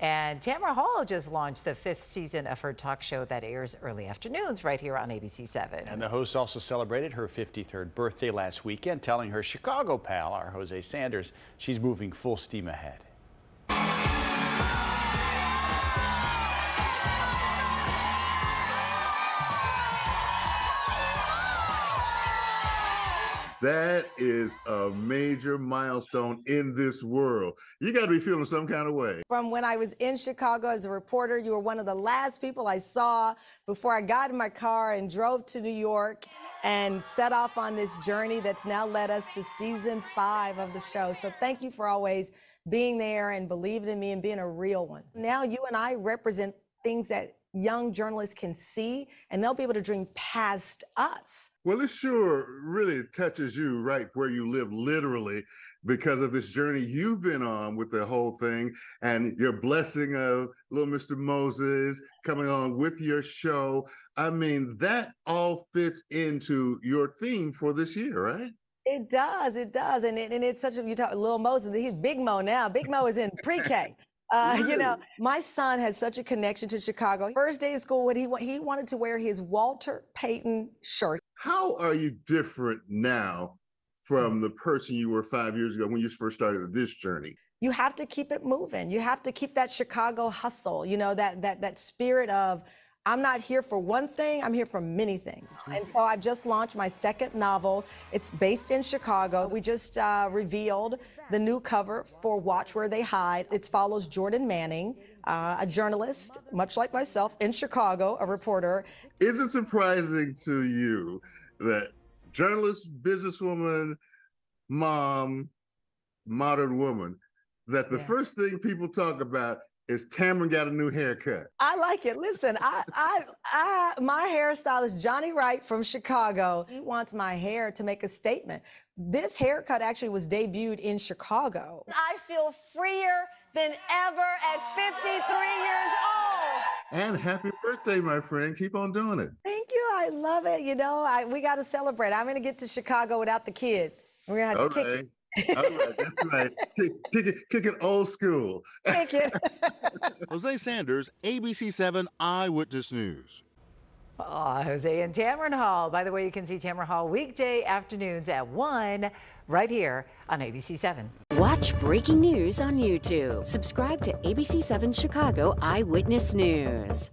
And Tamron Hall just launched the fifth season of her talk show that airs early afternoons right here on ABC7. And the host also celebrated her 53rd birthday last weekend, telling her Chicago pal, our Hosea Sanders, she's moving full steam ahead. That is a major milestone in this world. You got to be feeling some kind of way. From when I was in Chicago as a reporter, you were one of the last people I saw before I got in my car and drove to New York and set off on this journey that's now led us to season five of the show. So thank you for always being there and believing in me and being a real one. Now you and I represent things that young journalists can see and they'll be able to dream past us. Well, this sure really touches you right where you live, literally, because of this journey you've been on with the whole thing and your blessing of little Mr. Moses coming on with your show. I mean, that all fits into your theme for this year, right? It does, it does, and it, and it's such a you talk little Moses. He's Big Mo now. Big Mo is in pre-K. Uh, you know, my son has such a connection to Chicago. First day of school, what he he wanted to wear his Walter Payton shirt. How are you different now from the person you were five years ago when you first started this journey? You have to keep it moving. You have to keep that Chicago hustle. You know that that that spirit of I'm not here for one thing, I'm here for many things. And so I've just launched my second novel. It's based in Chicago. We just uh, revealed the new cover for Watch Where They Hide. It follows Jordan Manning, uh, a journalist, much like myself, in Chicago, a reporter. Is it surprising to you that journalist, businesswoman, mom, modern woman, that the yeah. first thing people talk about is Tamron got a new haircut. I like it. Listen, I, I, I, my hairstylist Johnny Wright from Chicago. He wants my hair to make a statement. This haircut actually was debuted in Chicago. I feel freer than ever at 53 years old. And happy birthday, my friend. Keep on doing it. Thank you. I love it. You know, I, we got to celebrate. I'm going to get to Chicago without the kid. We're going to have All to kick right. it. All right, that's right. Kick, kick, it, kick it old school. Kick it. Hosea Sanders, ABC7 Eyewitness News. Oh, Hosea and Tamron Hall. By the way, you can see Tamron Hall weekday afternoons at 1 right here on ABC7. Watch breaking news on YouTube. Subscribe to ABC7 Chicago Eyewitness News.